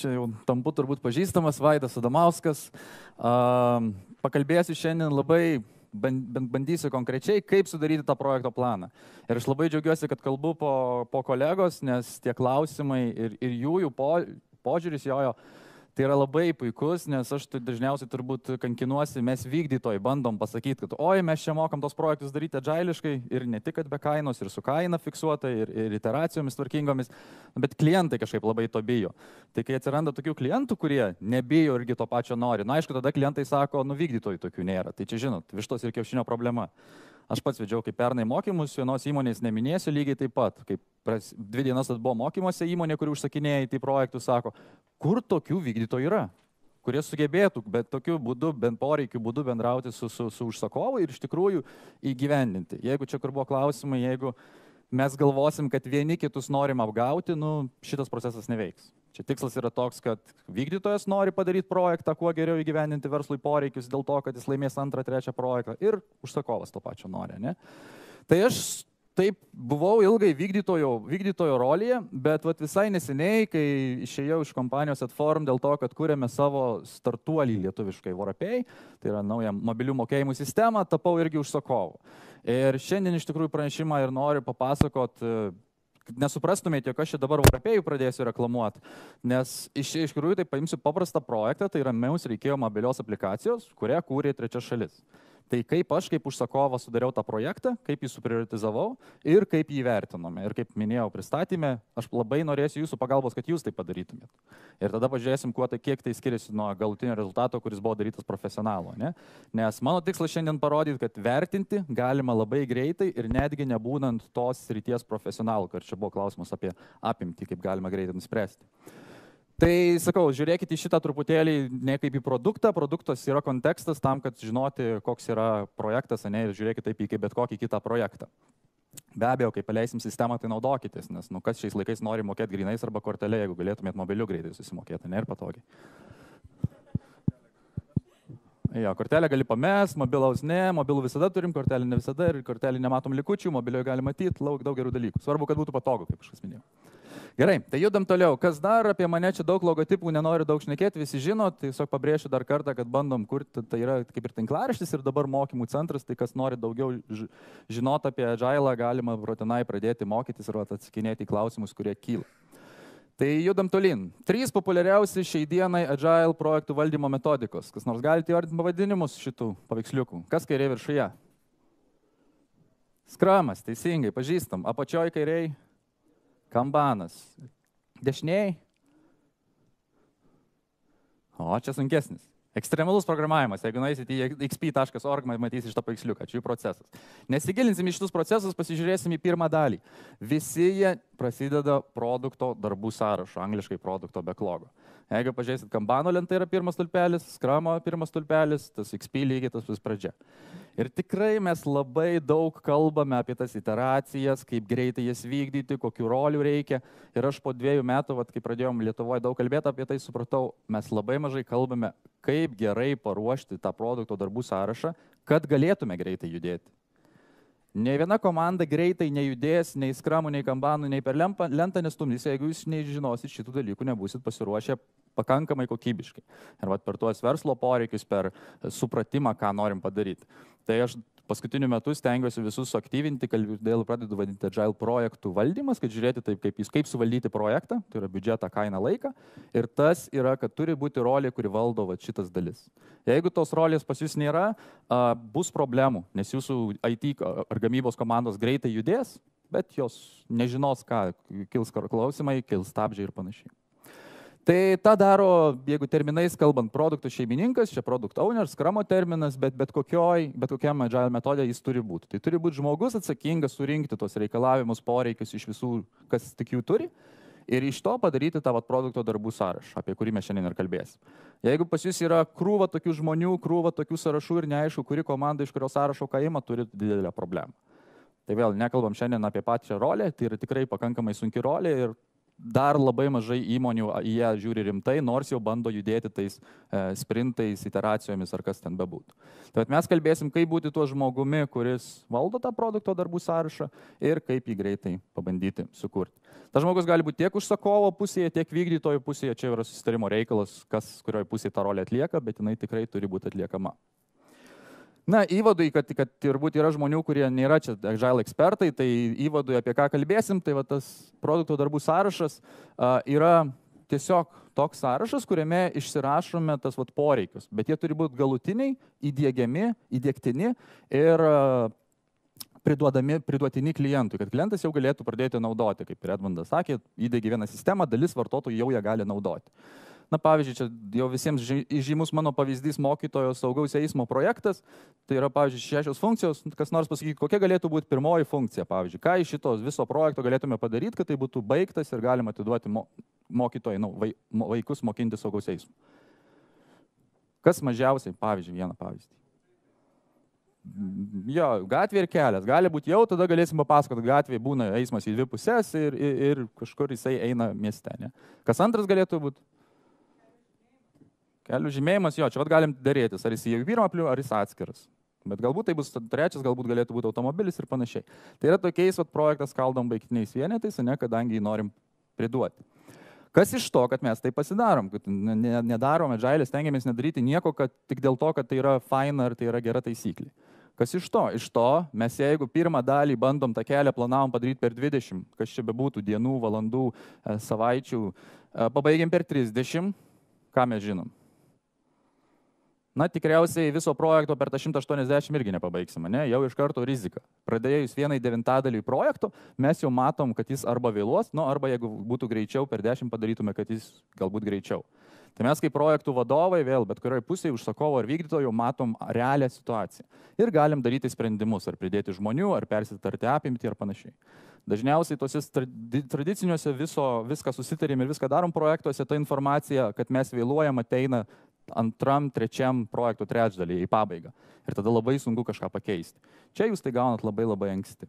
čia jau tampu turbūt pažįstamas, Vaidas Adamauskas. Pakalbėsiu šiandien labai, bandysiu konkrečiai, kaip sudaryti tą projekto planą. Ir aš labai džiaugiuosi, kad kalbu po, po kolegos, nes tie klausimai ir, ir jų, jų po, požiūris jojo. jo Tai yra labai puikus, nes aš tai dažniausiai turbūt kankinuosi, mes vykdytojai bandom pasakyti, kad oi, mes čia mokam tos projektus daryti džailiškai ir ne tik, kad be kainos, ir su kaina fiksuota, ir, ir iteracijomis tvarkingomis, bet klientai kažkaip labai to bijo. Tai kai atsiranda tokių klientų, kurie nebijo irgi to pačio nori, na aišku, tada klientai sako, nu vykdytojų tokių nėra. Tai čia žinot, vištos ir kiaušinio problema. Aš pats vedžiau kaip pernai mokymus, vienos įmonės neminėsiu lygiai taip pat. Kaip pras, dvi dienas buvo mokymuose įmonė, kuri užsakinėja į tai projektus, sako, kur tokių vykdytojų yra, kurie sugebėtų, bet tokiu būdu, bent poreikiu būdu bendrauti su, su, su užsakovu ir iš tikrųjų įgyvendinti. Jeigu čia kur buvo klausimai, jeigu mes galvosim, kad vieni kitus norim apgauti, nu, šitas procesas neveiks. Čia tikslas yra toks, kad vykdytojas nori padaryti projektą, kuo geriau įgyvendinti verslui poreikius dėl to, kad jis laimės antrą, trečią projektą ir užsakovas to pačio nori. Ne? Tai aš taip buvau ilgai vykdytojo, vykdytojo rolėje, bet vat, visai neseniai, kai išėjau iš kompanijos Atform dėl to, kad kūrėme savo startuolį lietuviškai Vorapei, tai yra naują mobilių mokėjimų sistemą, tapau irgi užsakovu. Ir šiandien iš tikrųjų pranešimą ir noriu papasakot nesuprastumėte, jog aš čia dabar Europėjų pradėsiu reklamuoti, nes iš, iš tikrųjų tai paimsiu paprastą projektą, tai yra mums reikėjo mobilios aplikacijos, kurią kūrė trečia šalis. Tai kaip aš, kaip užsakovas, sudariau tą projektą, kaip jį suprioritizavau ir kaip jį vertinome. Ir kaip minėjau pristatymę, aš labai norėsiu jūsų pagalbos, kad jūs tai padarytumėt. Ir tada pažiūrėsim, tai, kiek tai skiriasi nuo galutinio rezultato, kuris buvo darytas profesionalo. Ne? Nes mano tikslas šiandien parodyti, kad vertinti galima labai greitai ir netgi nebūnant tos ryties profesionalų, kad čia buvo klausimas apie apimtį, kaip galima greitai nuspręsti. Tai sakau, žiūrėkite į šitą truputėlį ne kaip į produktą, produktas yra kontekstas tam, kad žinoti, koks yra projektas, ne, ir žiūrėkite taip į kaip bet kokį kitą projektą. Be abejo, kai paleisim sistemą, tai naudokitės, nes nu, kas šiais laikais nori mokėti grinais arba kortelė, jeigu galėtumėt mobiliu greitai susimokėti, ne ir patogiai. Jo, kortelę gali pamest, mobilaus ne, mobilų visada turim, kortelį ne visada ir kortelį nematom likučių, mobilioje gali matyti, daug gerų dalykų. Svarbu, kad būtų patogu, kaip aš minėjau. Gerai, tai judam toliau. Kas dar apie mane čia daug logotipų, nenoriu daug šnekėti, visi žino, tai tiesiog pabrėšiu dar kartą, kad bandom kurti, tai yra kaip ir tinklaraštis ir dabar mokymų centras, tai kas nori daugiau žinoti apie Agile, galima rutinai pradėti mokytis ir atsakinėti į klausimus, kurie kyla. Tai judam tolin. Trys populiariausi šiai dienai Agile projektų valdymo metodikos. Kas nors galite įvardinti pavadinimus šitų paveiksliukų? Kas kairė viršuje? Skramas, teisingai, pažįstam. Apačioj kairiai Kambanas. Dešiniai. O, čia sunkesnis. Ekstremalus programavimas. Jeigu nueisit į xp.org, matysite šitą paveiksliuką. Čia jų procesas. Nesigilinsim į šitus procesus, pasižiūrėsim į pirmą dalį. Visi jie prasideda produkto darbų sąrašo, angliškai produkto backlogo. Jeigu pažiūrėsit, Kambano lenta yra pirmas tulpelis, Skramo pirmas tulpelis, tas XP lygiai tas vis pradžia. Ir tikrai mes labai daug kalbame apie tas iteracijas, kaip greitai jas vykdyti, kokiu roliu reikia. Ir aš po dviejų metų, vat, kai pradėjom Lietuvoje daug kalbėti apie tai, supratau, mes labai mažai kalbame, kaip gerai paruošti tą produkto darbų sąrašą, kad galėtume greitai judėti. Ne viena komanda greitai nejudės nei skramų, nei kambanų, nei per lentą nestumdys, jeigu jūs nežinosit šitų dalykų, nebūsit pasiruošę pakankamai kokybiškai. Ir vat, per tuos verslo poreikius, per supratimą, ką norim padaryti. Tai aš paskutiniu metu stengiuosi visus suaktyvinti, dėl pradedu vadinti agile projektų valdymas, kad žiūrėti taip, kaip, jūs, kaip suvaldyti projektą, tai yra biudžetą, kainą, laiką. Ir tas yra, kad turi būti rolė, kuri valdo va, šitas dalis. Jeigu tos rolės pas jūs nėra, a, bus problemų, nes jūsų IT ar gamybos komandos greitai judės, bet jos nežinos, ką kils klausimai, kils stabdžiai ir panašiai. Tai tą daro, jeigu terminais kalbant, produktų šeimininkas, čia produkt owner, skramo terminas, bet, bet, kokioj, bet kokiam agile metodė jis turi būti. Tai turi būti žmogus atsakingas surinkti tos reikalavimus, poreikius iš visų, kas tik jų turi. Ir iš to padaryti tą vat, produkto darbų sąrašą, apie kurį mes šiandien ir kalbėsim. Jeigu pas jūs yra krūva tokių žmonių, krūva tokių sąrašų ir neaišku, kuri komanda iš kurio sąrašo ką ima, turi didelę problemą. Tai vėl nekalbam šiandien apie pačią rolę, tai yra tikrai pakankamai sunki rolė ir dar labai mažai įmonių jie žiūri rimtai, nors jau bando judėti tais e, sprintais, iteracijomis ar kas ten bebūtų. Tai mes kalbėsim, kaip būti tuo žmogumi, kuris valdo tą produkto darbų sąrašą ir kaip jį greitai pabandyti sukurti. Tas žmogus gali būti tiek užsakovo pusėje, tiek vykdytojo pusėje, čia yra susitarimo reikalas, kas kurioje pusėje tą rolę atlieka, bet jinai tikrai turi būti atliekama. Na, įvadui, kad, kad turbūt yra žmonių, kurie nėra čia agile ekspertai, tai įvadui apie ką kalbėsim, tai va, tas produkto darbų sąrašas a, yra tiesiog toks sąrašas, kuriame išsirašome tas vat, poreikius, bet jie turi būti galutiniai, įdėgiami, įdėktini ir a, priduodami, priduotini klientui, kad klientas jau galėtų pradėti naudoti, kaip ir Edmundas sakė, įdėgi vieną sistemą, dalis vartotojų jau ją gali naudoti. Na pavyzdžiui, čia jau visiems žymus mano pavyzdys mokytojo saugaus eismo projektas. Tai yra, pavyzdžiui, šešios funkcijos. Kas nors pasakyti, kokia galėtų būti pirmoji funkcija, pavyzdžiui, ką iš šitos viso projekto galėtume padaryti, kad tai būtų baigtas ir galima atiduoti mo, mokytojai, nu, vai, vaikus mokinti saugaus eismo. Kas mažiausiai, pavyzdžiui, vieną pavyzdį. Jo, gatvė ir kelias. Gali būti jau, tada galėsim papasakoti, gatvė būna eismas į dvi pusės ir, ir, ir kažkur jisai eina mieste. Ne? Kas antras galėtų būti? Kelių žymėjimas, jo, čia vad galim dėrėtis, ar jis į pirmą plių, ar jis atskiras. Bet galbūt tai bus trečias, galbūt galėtų būti automobilis ir panašiai. Tai yra tokiais vat, projektas kaldom baigtiniais vienetais, ne, kadangi jį norim priduoti. Kas iš to, kad mes tai pasidarom, kad nedarom agilės, stengiamės nedaryti nieko, kad tik dėl to, kad tai yra faina ar tai yra gera taisyklė. Kas iš to? Iš to mes jeigu pirmą dalį bandom tą kelią planavom padaryti per 20, kas čia bebūtų, dienų, valandų, e, savaičių, e, pabaigiam per 30, ką mes žinom? Na tikriausiai viso projekto per tą 180 irgi nepabaigsime, ne? jau iš karto rizika. Pradėjus vienai devintadaliui projekto, mes jau matom, kad jis arba vėluos, nu, arba jeigu būtų greičiau, per 10 padarytume, kad jis galbūt greičiau. Tai mes kaip projektų vadovai vėl, bet kurioje pusėje užsakovo ar vykdytojo matom realią situaciją. Ir galim daryti sprendimus, ar pridėti žmonių, ar persitarti apimti ir panašiai. Dažniausiai tose tradiciniuose viso, viską susitarim ir viską darom projektuose, ta informacija, kad mes vėluojam, ateina antram, trečiam projektų trečdalį į pabaigą. Ir tada labai sunku kažką pakeisti. Čia jūs tai gaunat labai labai anksti.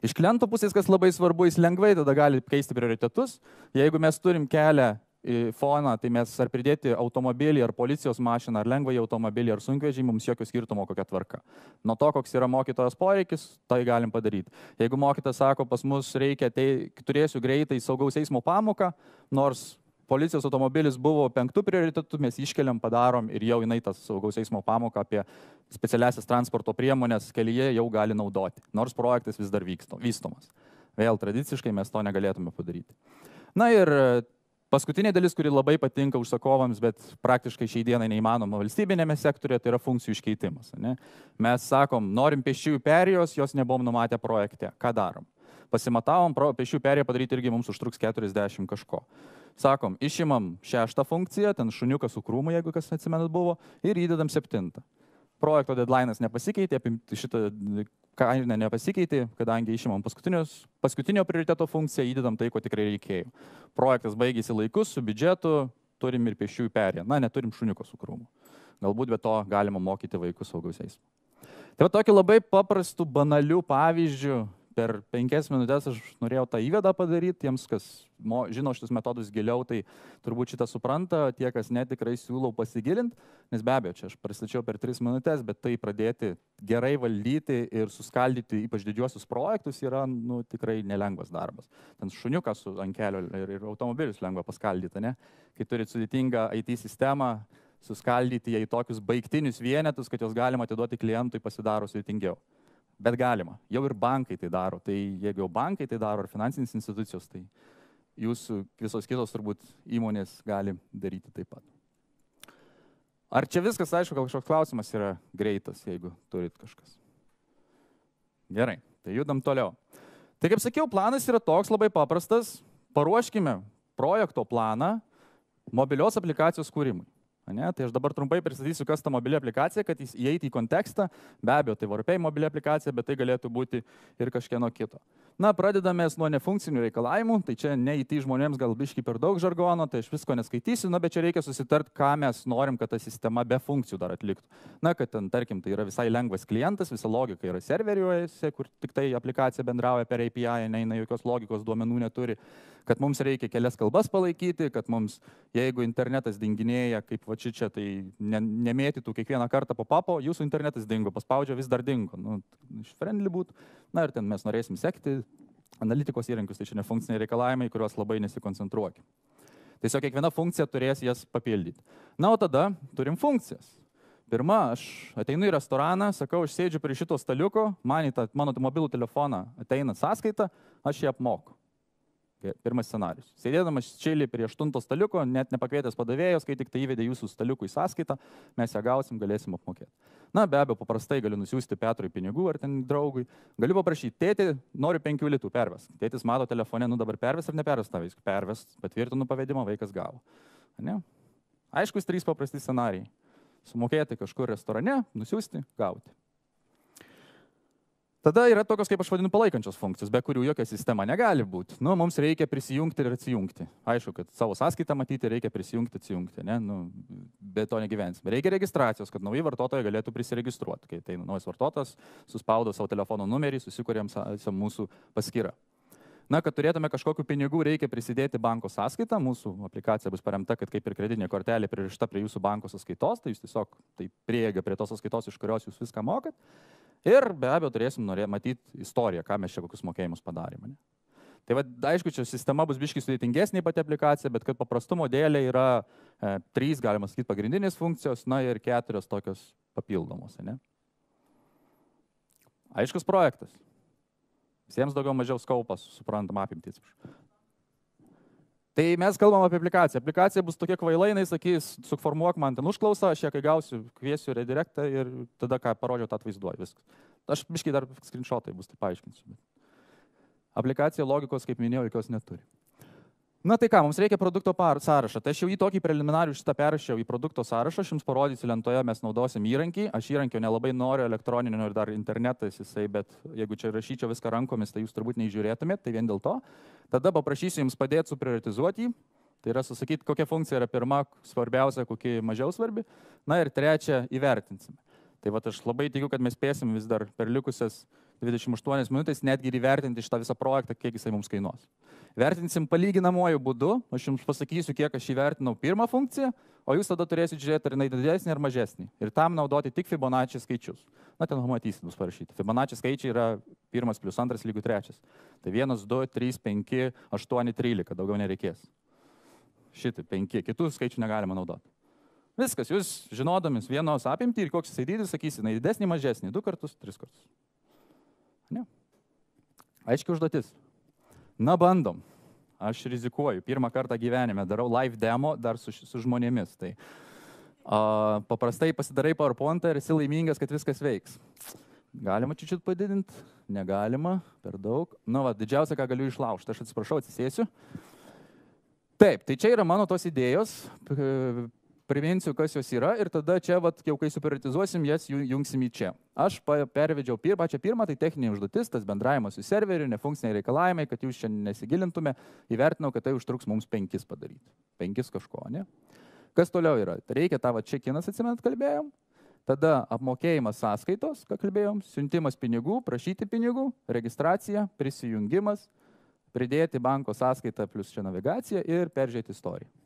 Iš kliento pusės, kas labai svarbu, jis lengvai tada gali keisti prioritetus. Jeigu mes turim kelią į foną, tai mes ar pridėti automobilį, ar policijos mašiną, ar lengvąjį automobilį, ar sunkvežimį, mums jokio skirtumo kokia tvarka. Nuo to, koks yra mokytojas poreikis, tai galim padaryti. Jeigu mokytas sako, pas mus reikia, tai turėsiu greitai saugaus eismo pamoką, nors policijos automobilis buvo penktų prioritetų, mes iškeliam, padarom ir jau jinai tas saugaus eismo pamoką apie specialiasias transporto priemonės kelyje jau gali naudoti, nors projektas vis dar vyksto, vystomas. Vėl tradiciškai mes to negalėtume padaryti. Na ir Paskutinė dalis, kuri labai patinka užsakovams, bet praktiškai šiai dienai neįmanoma valstybinėme sektorėje, tai yra funkcijų iškeitimas. Ne? Mes sakom, norim pešiųjų perėjos, jos nebuvom numatę projekte. Ką darom? Pasimatavom, pešiųjų perėją padaryti irgi mums užtruks 40 kažko. Sakom, išimam šeštą funkciją, ten šuniukas su krūmu, jeigu kas atsimenat buvo, ir įdedam septintą. Projekto deadline'as nepasikeitė, apimti šitą kaina nepasikeitė, kadangi išimam paskutinio prioriteto funkciją, įdedam tai, ko tikrai reikėjo. Projektas baigėsi laikus, su biudžetu, turim ir pešiųjų perėję. Na, neturim šuniuko su krūmu. Galbūt be to galima mokyti vaikus saugusiais. Tai va tokiu labai paprastu, banaliu pavyzdžiu per penkias minutės aš norėjau tą įvedą padaryti, tiems, kas mo, žino šitus metodus giliau, tai turbūt šitą supranta, tie, kas netikrai siūlau pasigilinti, nes be abejo, čia aš pristačiau per tris minutės, bet tai pradėti gerai valdyti ir suskaldyti ypač didžiuosius projektus yra nu, tikrai nelengvas darbas. Ten šuniuką su ant kelio ir, ir automobilius lengva paskaldyti, ne? Kai turit sudėtingą IT sistemą, suskaldyti ją į tokius baigtinius vienetus, kad juos galima atiduoti klientui pasidaro sudėtingiau bet galima. Jau ir bankai tai daro. Tai jeigu jau bankai tai daro, ar finansinės institucijos, tai jūsų visos kitos turbūt įmonės gali daryti taip pat. Ar čia viskas aišku, gal kažkoks klausimas yra greitas, jeigu turit kažkas? Gerai, tai judam toliau. Tai kaip sakiau, planas yra toks labai paprastas. Paruoškime projekto planą mobilios aplikacijos kūrimui. Ne? Tai aš dabar trumpai pristatysiu, kas ta mobili aplikacija, kad įeiti į kontekstą. Be abejo, tai Varpei mobili aplikacija, bet tai galėtų būti ir kažkieno kito. Na, pradedamės nuo nefunkcinių reikalavimų, tai čia ne į tai žmonėms gal biški per daug žargono, tai aš visko neskaitysiu, na, bet čia reikia susitart, ką mes norim, kad ta sistema be funkcijų dar atliktų. Na, kad ten, tarkim, tai yra visai lengvas klientas, visa logika yra serveriuose, kur tik tai aplikacija bendrauja per API, neina jokios logikos, duomenų neturi, kad mums reikia kelias kalbas palaikyti, kad mums, jeigu internetas dinginėja, kaip va čia, tai ne, nemėtytų kiekvieną kartą po papo, jūsų internetas dingo, paspaudžia vis dar dingo. Nu, iš friendly būtų. Na ir ten mes norėsim sekti analitikos įrankius, tai čia ne funkciniai reikalavimai, kuriuos labai nesikoncentruokim. Tiesiog kiekviena funkcija turės jas papildyti. Na, o tada turim funkcijas. Pirma, aš ateinu į restoraną, sakau, aš sėdžiu prie šito staliuko, man į tą mano mobilų telefoną ateina sąskaita, aš ją apmoku. Pirmas scenarius. Sėdėdamas čilį prie aštunto staliuko, net nepakvietęs padavėjos, kai tik tai įvedė jūsų staliukų į sąskaitą, mes ją gausim, galėsim apmokėti. Na, be abejo, paprastai galiu nusiųsti Petrui pinigų ar ten draugui. Galiu paprašyti, tėti, noriu penkių litų perves. Tėtis mato telefone, nu dabar perves ar neperves viską. Perves, patvirtinu pavedimą, vaikas gavo. Ne? Aiškus trys paprasti scenarijai. Sumokėti kažkur restorane, nusiųsti, gauti. Tada yra tokios, kaip aš vadinu, palaikančios funkcijos, be kurių jokia sistema negali būti. Nu, mums reikia prisijungti ir atsijungti. Aišku, kad savo sąskaitą matyti reikia prisijungti, atsijungti, ne? Nu, be to negyvensime. Reikia registracijos, kad nauji vartotojai galėtų prisiregistruoti. Kai tai naujas vartotojas, suspaudo savo telefono numerį, susikūrėm mūsų paskyrą. Na, kad turėtume kažkokiu pinigų, reikia prisidėti banko sąskaitą. Mūsų aplikacija bus paremta, kad kaip ir kreditinė kortelė pririšta prie jūsų banko sąskaitos, tai jūs tiesiog tai prieiga prie tos sąskaitos, iš kurios jūs viską mokat. Ir be abejo turėsim norėti matyti istoriją, ką mes čia kokius mokėjimus padarėme. Tai va, aišku, čia sistema bus biškai sudėtingesnė pati aplikacija, bet kad paprastumo dėlė yra e, trys, galima sakyti, pagrindinės funkcijos, na ir keturios tokios papildomos. Ne? Aiškus projektas. Visiems daugiau mažiau skaupas, suprantam apimtis. Tai mes kalbam apie aplikaciją. Aplikacija bus tokia kvaila, jinai sakys, suformuok man ten užklausą, aš ją kai gausiu, kviesiu redirektą ir tada, ką parodžiau, tą atvaizduoju. Viskas. Aš biškai dar screenshotai bus, tai paaiškinsiu. Aplikacija logikos, kaip minėjau, jokios neturi. Na tai ką, mums reikia produkto sąrašą. Tai aš jau į tokį preliminarių šitą perrašiau į produkto sąrašą, aš jums parodysiu lentoje, mes naudosim įrankį. Aš įrankio nelabai noriu elektroninio ir dar internetas jisai, bet jeigu čia rašyčiau viską rankomis, tai jūs turbūt neįžiūrėtumėte, tai vien dėl to. Tada paprašysiu jums padėti suprioritizuoti jį. Tai yra susakyti, kokia funkcija yra pirma svarbiausia, kokia mažiau svarbi. Na ir trečia, įvertinsime. Tai va aš labai tikiu, kad mes spėsim vis dar per likusias 28 minutės netgi ir įvertinti šitą visą projektą, kiek jisai mums kainuos. Vertinsim palyginamuoju būdu, aš jums pasakysiu, kiek aš įvertinau pirmą funkciją, o jūs tada turėsite žiūrėti, ar jinai didesnė ar mažesnė. Ir tam naudoti tik Fibonacci skaičius. Na, ten matysit, bus parašyti. Fibonacci skaičiai yra pirmas plus antras lygių trečias. Tai 1, 2, 3, 5, 8, 13, daugiau nereikės. Šitai 5, kitų skaičių negalima naudoti. Viskas, jūs žinodamis vienos apimtį ir koks jisai dydis, sakysite, jinai didesnė, mažesnė, du kartus, tris kartus. Ne. Aiškiai užduotis. Na, bandom. Aš rizikuoju. Pirmą kartą gyvenime darau live demo dar su, su žmonėmis. Tai a, paprastai pasidarai PowerPoint ir esi laimingas, kad viskas veiks. Galima čiūčiut padidinti, negalima, per daug. Na, va, didžiausia, ką galiu išlaužti, aš atsiprašau, atsisėsiu. Taip, tai čia yra mano tos idėjos priminsiu, kas jos yra ir tada čia, vat, jau kai suprioritizuosim, jas jungsim į čia. Aš pervedžiau pir, pačią pirmą, tai techninė užduotis, tas bendravimas su serveriu, nefunkciniai reikalavimai, kad jūs čia nesigilintume, įvertinau, kad tai užtruks mums penkis padaryti. Penkis kažko, ne? Kas toliau yra? Tai reikia tavo čekinas, atsimint, kalbėjom. Tada apmokėjimas sąskaitos, ką kalbėjom, siuntimas pinigų, prašyti pinigų, registracija, prisijungimas, pridėti banko sąskaitą plus čia navigacija ir peržiūrėti istoriją.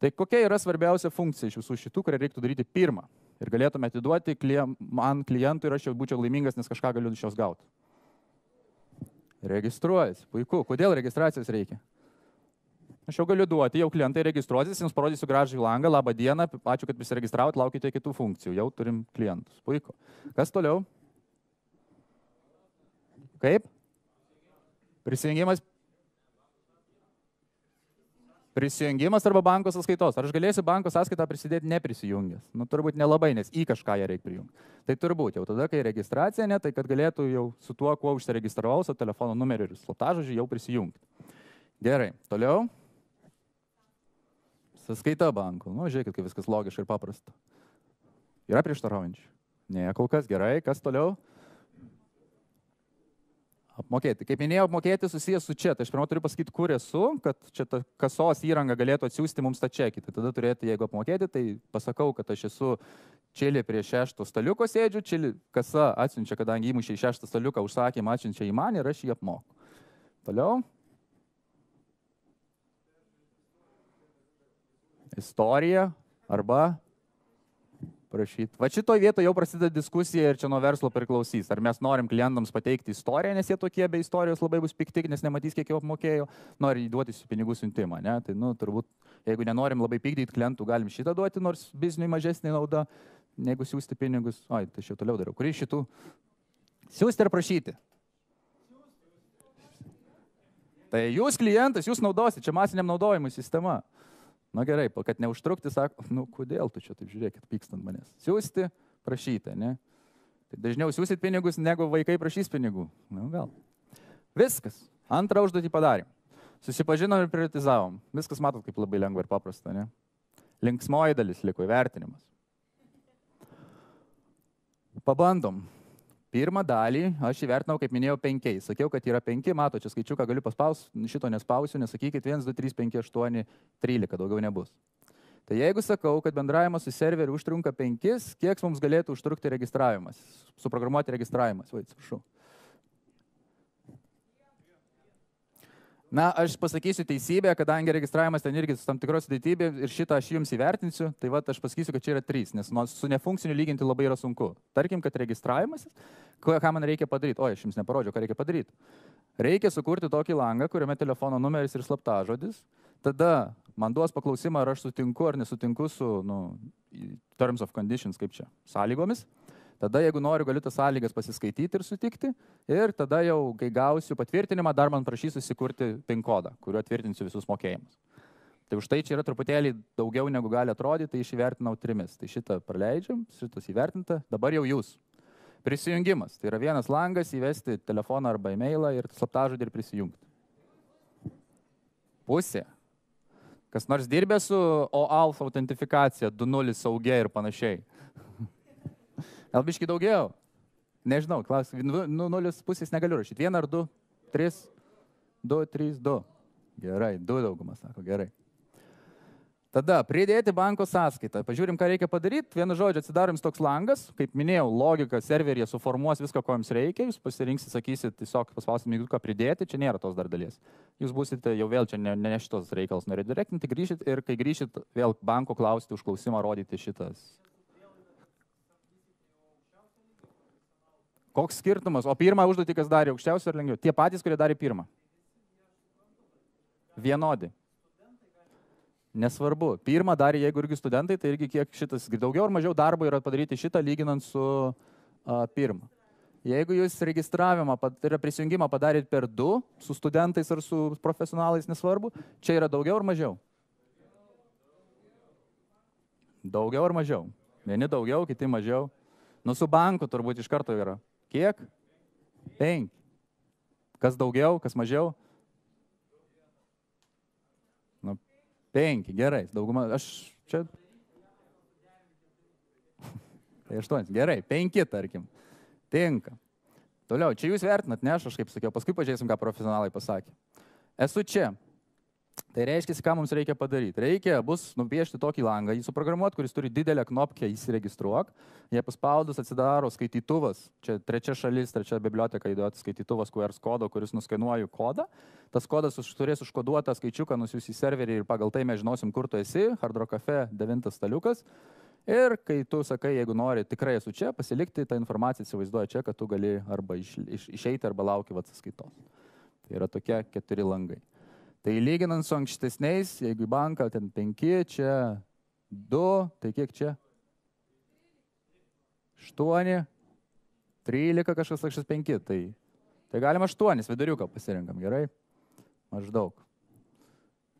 Tai kokia yra svarbiausia funkcija iš visų šitų, kurią reiktų daryti pirmą? Ir galėtume atiduoti man klientui ir aš jau būčiau laimingas, nes kažką galiu iš jos gauti. Registruojasi. Puiku. Kodėl registracijos reikia? Aš jau galiu duoti, jau klientai registruotis, jums parodysiu gražų langą, labą dieną, ačiū, kad prisiregistravot, laukite kitų funkcijų, jau turim klientus. Puiku. Kas toliau? Kaip? Prisijungimas Prisijungimas arba banko sąskaitos. Ar aš galėsiu banko sąskaitą prisidėti neprisijungęs? Nu, turbūt nelabai, nes į kažką ją reikia prijungti. Tai turbūt jau tada, kai registracija, ne, tai kad galėtų jau su tuo, kuo užsiregistravau, su telefono numeriu ir slaptažodžiu jau prisijungti. Gerai, toliau. Sąskaita banko. Nu, žiūrėkit, kaip viskas logiška ir paprasta. Yra prieštaraujančių? Ne, kol kas gerai. Kas toliau? Apmokėti. Kaip minėjau, apmokėti susijęs su čia. Tai aš pirmiau turiu pasakyti, kur esu, kad čia ta kasos įranga galėtų atsiųsti mums tą čekį. Tai tada turėtų, jeigu apmokėti, tai pasakau, kad aš esu čili prie šešto staliuko sėdžiu, čili kasa atsiunčia, kadangi įmušė į šeštą staliuką, užsakymą atsiunčia į mane ir aš jį apmoku. Toliau. Istorija arba prašyti. Va šitoje vietoje jau prasideda diskusija ir čia nuo verslo priklausys. Ar mes norim klientams pateikti istoriją, nes jie tokie be istorijos labai bus pikti, nes nematys, kiek jau apmokėjo, nori įduoti pinigų siuntimą. Ne? Tai, nu, turbūt, jeigu nenorim labai pykdyti klientų, galim šitą duoti, nors bizniui mažesnė nauda, negu siūsti pinigus. Oi, tai aš jau toliau darau. Kurį šitų? Siūsti ar prašyti? Tai jūs klientas, jūs naudosite, čia masiniam naudojimui sistema. Na gerai, kad neužtrukti, sako, nu kodėl tu čia taip žiūrėkit, pykstant manęs. Siūsti, prašyti, ne? Tai dažniau siūsit pinigus, negu vaikai prašys pinigų. Na gal. Viskas. Antrą užduotį padarėm. Susipažinom ir prioritizavom. Viskas matot kaip labai lengva ir paprasta, ne? Linksmoji dalis liko įvertinimas. Pabandom. Pirmą dalį aš įvertinau, kaip minėjau, penkiais. Sakiau, kad yra penki, mato, čia skaičiuką galiu paspausti, šito nespausiu, nesakykit 1, 2, 3, 5, 8, 13, daugiau nebus. Tai jeigu sakau, kad bendravimas su serveriu užtrunka 5, kiek mums galėtų užtrukti registravimas, suprogramuoti registravimas, vai, atsiprašau. Na, aš pasakysiu teisybę, kadangi registravimas ten irgi su tam tikros sudėtybė ir šitą aš jums įvertinsiu, tai va aš pasakysiu, kad čia yra trys, nes nu, su nefunkciniu lyginti labai yra sunku. Tarkim, kad registravimas, ką man reikia padaryti, o aš jums neparodžiau, ką reikia padaryti. Reikia sukurti tokį langą, kuriame telefono numeris ir slaptažodis, tada man duos paklausimą, ar aš sutinku ar nesutinku su nu, terms of conditions, kaip čia, sąlygomis. Tada, jeigu noriu, galiu tas sąlygas pasiskaityti ir sutikti. Ir tada jau, kai gausiu patvirtinimą, dar man prašys susikurti PIN kodą, kuriuo tvirtinsiu visus mokėjimus. Tai už tai čia yra truputėlį daugiau negu gali atrodyti, tai išvertinau trimis. Tai šitą praleidžiam, šitas įvertinta, dabar jau jūs. Prisijungimas. Tai yra vienas langas įvesti telefoną arba e-mailą ir slaptažodį ir prisijungti. Pusė. Kas nors dirbė su OAuth autentifikacija, 2.0 saugia ir panašiai. Gal biški daugiau? Nežinau, klaus, nu, nu, nulis pusės negaliu rašyti. Vieną ar du, tris, du, trys, du. Gerai, du daugumas sako, gerai. Tada pridėti banko sąskaitą. Pažiūrim, ką reikia padaryti. Vienu žodžiu, atsidarom toks langas. Kaip minėjau, logika serveryje suformuos viską, ko jums reikia. Jūs pasirinksit, sakysit, tiesiog paspausim mygtuką pridėti. Čia nėra tos dar dalies. Jūs busite jau vėl čia ne, ne šitos reikalas noredirektinti, grįšit ir kai grįšit, vėl banko klausti užklausimą, rodyti šitas Koks skirtumas? O pirmą užduotį kas darė aukščiausią ar lengviau? Tie patys, kurie darė pirmą. Vienodi. Nesvarbu. Pirmą darė, jeigu irgi studentai, tai irgi kiek šitas, daugiau ar mažiau darbo yra padaryti šitą lyginant su a, pirmą. Jeigu jūs registravimą, tai yra prisijungimą padarėt per du, su studentais ar su profesionalais, nesvarbu, čia yra daugiau ar mažiau? Daugiau ar mažiau? Vieni daugiau, kiti mažiau. Nu, su banku turbūt iš karto yra. Kiek? Penki. Kas daugiau, kas mažiau? Nu, penki, gerai. Dauguma, aš čia. Tai aštuonis, gerai, penki, tarkim. Tinka. Toliau, čia jūs vertinat, ne aš, aš kaip sakiau, paskui pažiūrėsim, ką profesionalai pasakė. Esu čia, Tai reiškia, ką mums reikia padaryti. Reikia bus nupiešti tokį langą, jį suprogramuoti, kuris turi didelę knopkę įsiregistruok. Jie paspaudus atsidaro skaitytuvas. Čia trečia šalis, trečia biblioteka įduoti skaitytuvas QR kodo, kuris nuskenuoju kodą. Tas kodas už, turės užkoduotą skaičiuką, nusiųs į serverį ir pagal tai mes žinosim, kur tu esi. Hardro cafe, devintas staliukas. Ir kai tu sakai, jeigu nori, tikrai esu čia, pasilikti tą informaciją įsivaizduoja čia, kad tu gali arba iš, iš, išeiti, arba lauki atskaitos. Tai yra tokie keturi langai. Tai lyginant su ankstesniais, jeigu į banką ten 5, čia 2, tai kiek čia? 8, 13 kažkas, kažkas 5, tai, tai galima 8 viduriuką pasirinkam, gerai? Maždaug.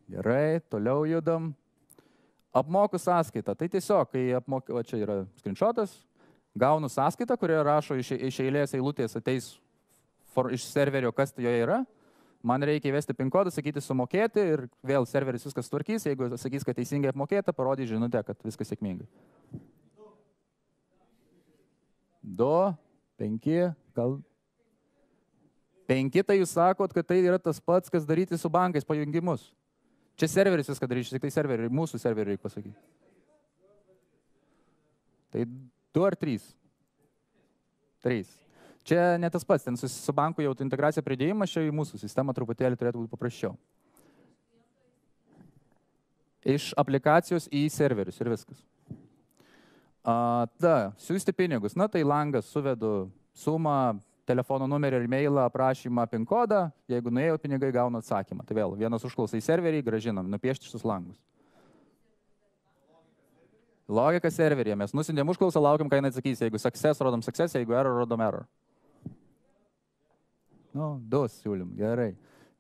Gerai, toliau judam. Apmoku sąskaitą. Tai tiesiog, kai apmoku, va čia yra screenshotas, gaunu sąskaitą, kurioje rašo iš, iš eilės eilutės ateis for, iš serverio, kas tai joje yra man reikia įvesti PIN kodą, sakyti sumokėti ir vėl serveris viskas tvarkys, jeigu sakys, kad teisingai apmokėta, parodys žinutę, kad viskas sėkmingai. 2, 5, gal. Penki tai jūs sakot, kad tai yra tas pats, kas daryti su bankais pajungimus. Čia serveris viską darys, tik tai serveriai, mūsų serveriai reikia pasakyti. Tai du ar trys? Trys. Čia ne tas pats, ten su, su banku jau integracija pridėjimas, čia į mūsų sistemą truputėlį turėtų būti paprasčiau. Iš aplikacijos į serverius ir viskas. A, ta, siūsti pinigus. Na tai langas, suvedu sumą, telefono numerį ir mailą, aprašymą, pin kodą. Jeigu nuėjo pinigai, gauna atsakymą. Tai vėl vienas užklausai serverį, gražinam, nupiešti šitus langus. Logika serveryje. Mes nusindėm užklausą, laukiam, ką jinai atsakys. Jeigu success, rodom success, jeigu error, rodom error. Nu, du siūlym, gerai.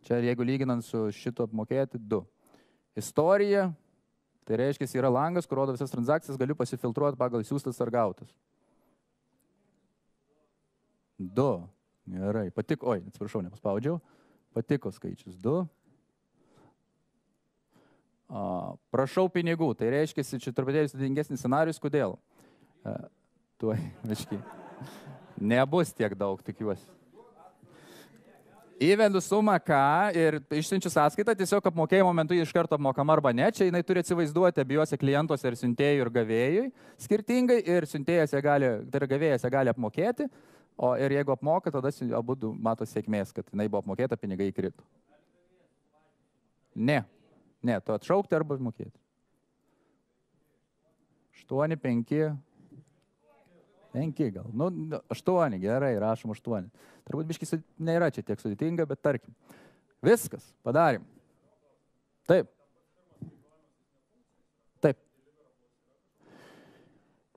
Čia jeigu lyginant su šito apmokėti, du. Istorija, tai reiškia, yra langas, kur rodo visas transakcijas, galiu pasifiltruoti pagal siūstas ar gautas. Du. Gerai. Patiko, oi, atsiprašau, nepaspaudžiau. Patiko skaičius. Du. A, prašau pinigų. Tai reiškia, čia truputėlį sudėtingesnis scenarius. Kodėl? A, tuoj, aiškiai. Nebus tiek daug, tikiuosi. Įvendu sumą K ir išsiunčiu sąskaitą, tiesiog apmokėjimo metu iš karto apmokama arba ne. Čia jinai turi atsivaizduoti abiejose klientuose ir siuntėjui ir gavėjui skirtingai ir siuntėjas ją gali, tai yra gavėjas ją gali apmokėti, o ir jeigu apmoka, tada abu mato sėkmės, kad jinai buvo apmokėta, pinigai įkrito. Ne, ne, tu atšaukti arba apmokėti. 8, 5, 5 gal. Nu, 8, gerai, rašom 8. Turbūt biškis nėra čia tiek sudėtinga, bet tarkim. Viskas, padarim. Taip.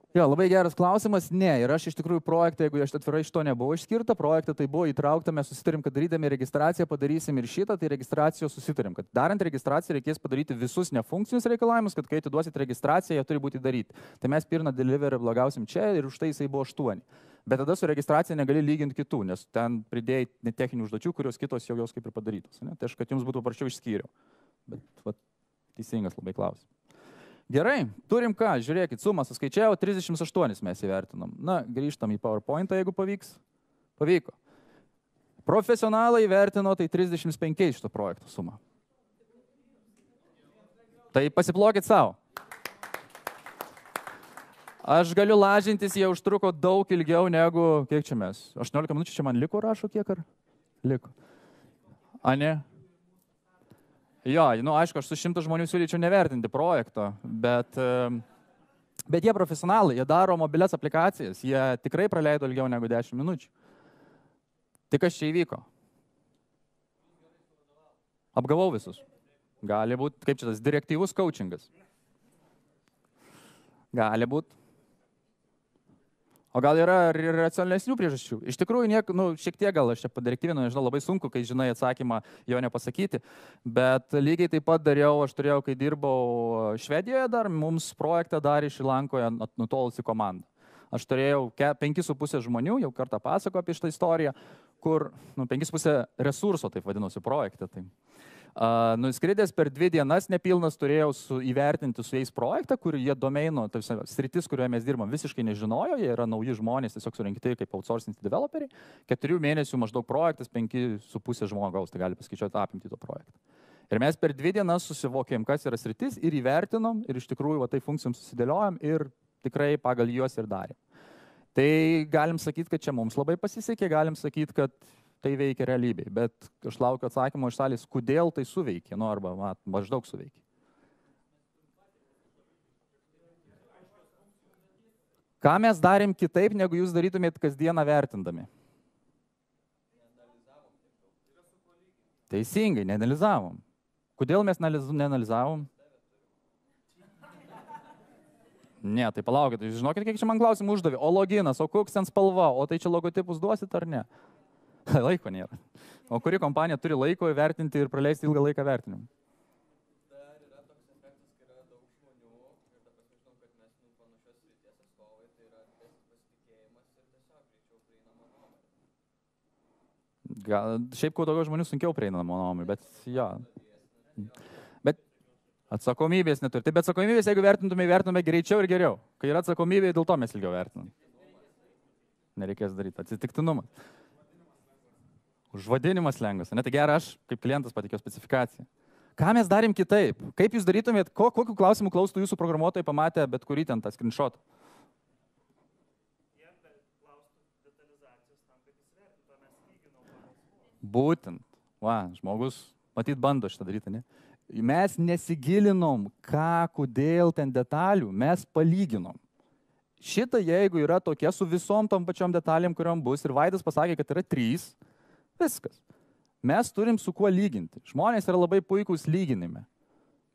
Jo, labai geras klausimas. Ne, ir aš iš tikrųjų projektą, jeigu aš atvirai iš to nebuvo išskirta, projektą tai buvo įtraukta, mes susitarim, kad darydami registraciją padarysim ir šitą, tai registracijos susitarim, kad darant registraciją reikės padaryti visus nefunkcinius reikalavimus, kad kai atiduosit registraciją, jie turi būti daryti. Tai mes pirmą delivery blogausim čia ir už tai jisai buvo 8. Bet tada su registracija negali lyginti kitų, nes ten pridėjai netechninių užduočių, kurios kitos jau jos kaip ir padarytos. Ne? Tai aš, kad jums būtų paprasčiau išskyriau. Bet va, teisingas labai klausimas. Gerai, turim ką, žiūrėkit, sumą suskaičiavau, 38 mes įvertinom. Na, grįžtam į PowerPoint, jeigu pavyks. Pavyko. Profesionalai vertino tai 35 šito projekto sumą. Tai pasiplokit savo. Aš galiu lažintis, jie užtruko daug ilgiau negu, kiek čia mes? 18 minučių čia man liko, rašo kiek ar? Liko. A ne? Jo, nu aišku, aš su šimtu žmonių siūlyčiau nevertinti projekto, bet, bet jie profesionalai, jie daro mobilias aplikacijas, jie tikrai praleido ilgiau negu 10 minučių. Tai kas čia įvyko? Apgavau visus. Gali būti, kaip čia tas direktyvus coachingas. Gali būti. O gal yra ir racionalesnių priežasčių? Iš tikrųjų, niek, nu, šiek tiek gal aš čia padirektyvinu, nežinau, labai sunku, kai žinai atsakymą jo nepasakyti, bet lygiai taip pat dariau, aš turėjau, kai dirbau Švedijoje dar, mums projektą darė iš Lankoje nutolusi komanda. Aš turėjau 5,5 žmonių, jau kartą pasako apie šitą istoriją, kur nu, 5,5 resurso, taip vadinosi, projekte. Tai. Nuskridęs per dvi dienas nepilnas turėjau su, įvertinti su jais projektą, kur jie domeino, tai sritis, kurioje mes dirbam, visiškai nežinojo, jie yra nauji žmonės, tiesiog surinkti kaip outsourcing developeriai. Keturių mėnesių maždaug projektas, penki su pusė žmogaus, tai gali paskaičiuoti apimti to projektą. Ir mes per dvi dienas susivokėm, kas yra sritis ir įvertinom ir iš tikrųjų va, tai funkcijom susidėliojom ir tikrai pagal juos ir darėm. Tai galim sakyti, kad čia mums labai pasisekė, galim sakyti, kad tai veikia realybėje. Bet aš laukiu atsakymo iš salės, kodėl tai suveikė, nu arba mat, maždaug suveikė. Ką mes darėm kitaip, negu jūs darytumėt kasdieną vertindami? Teisingai, neanalizavom. Kodėl mes neanalizavom? Ne, tai palaukit, žinokit, kiek čia man klausimų uždavė. O loginas, o koks ten spalva, o tai čia logotipus duosit ar ne? laiko nėra. O kuri kompanija turi laiko įvertinti ir praleisti ilgą laiką vertinimu? Gal, šiaip kuo daugiau žmonių sunkiau prieinama nuomai, bet jo. Bet atsakomybės neturi. Tai bet atsakomybės, jeigu vertintume, vertintume greičiau ir geriau. Kai yra atsakomybė, dėl to mes ilgiau vertinam. Nereikės daryti. Atsitiktinumas. Užvadinimas lengvas. Ne, tai gerai, aš kaip klientas patikėjau specifikaciją. Ką mes darėm kitaip? Kaip jūs darytumėt, ko, kokiu klausimu klaustų jūsų programuotojai pamatę bet kurį ten tą screenshot? Būtent. Va, žmogus, matyt, bando šitą daryti, ne? Mes nesigilinom, ką, kodėl ten detalių, mes palyginom. Šitą, jeigu yra tokia su visom tom pačiom detalėm, kuriuom bus, ir Vaidas pasakė, kad yra trys, viskas. Mes turim su kuo lyginti. Žmonės yra labai puikūs lyginime.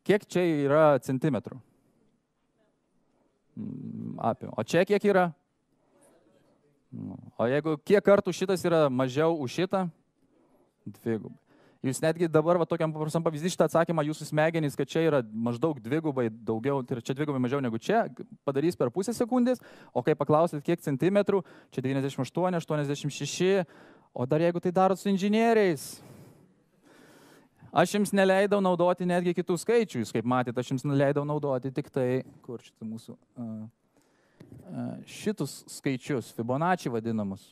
Kiek čia yra centimetrų? Mm, apie. O čia kiek yra? Nu, o jeigu kiek kartų šitas yra mažiau už šitą? Dvigubai. Jūs netgi dabar, va, tokiam paprastam pavyzdį, šitą atsakymą jūsų smegenys, kad čia yra maždaug dvigubai daugiau, tai čia dvigubai mažiau negu čia, padarys per pusę sekundės, o kai paklausit, kiek centimetrų, čia 98, 86, o dar jeigu tai darot su inžinieriais. Aš jums neleidau naudoti netgi kitų skaičių, jūs kaip matėte, aš jums neleidau naudoti tik tai, kur šitai mūsų, šitus skaičius, Fibonacci vadinamus.